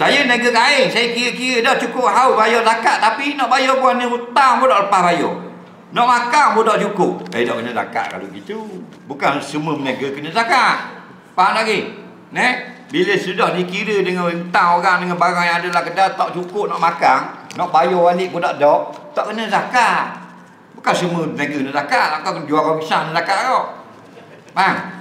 Saya nega kain, saya kira-kira dah cukup haus bayar zakat tapi nak bayar buat ni hutang pun tak lepas bayar. Nak makan pun tak cukup. Eh, tak kena zakat kalau gitu. Bukan semua meniaga kena zakat. Faham lagi? Ne? Bila sudah dikira dengan hutang orang dengan barang yang ada dalam kedai tak cukup nak makan, nak bayar balik pun tak dok, tak kena zakat. Bukan semua meniaga kena zakat. Kau jual orang pisang, zakat kau. Faham?